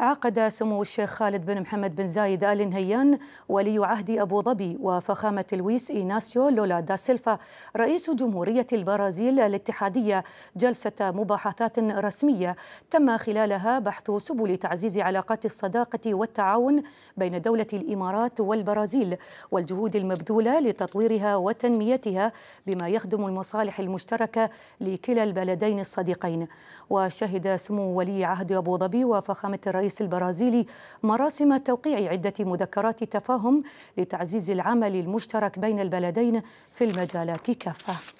عقد سمو الشيخ خالد بن محمد بن زايد آل نهيان ولي عهد أبو ظبي وفخامة لويس إيناسيو لولا دا سيلفا رئيس جمهورية البرازيل الاتحادية جلسة مباحثات رسمية تم خلالها بحث سبل تعزيز علاقات الصداقة والتعاون بين دولة الإمارات والبرازيل والجهود المبذولة لتطويرها وتنميتها بما يخدم المصالح المشتركة لكلا البلدين الصديقين. وشهد سمو ولي عهد أبو ظبي وفخامة الرئيس الرئيس البرازيلي مراسم توقيع عدة مذكرات تفاهم لتعزيز العمل المشترك بين البلدين في المجالات كافة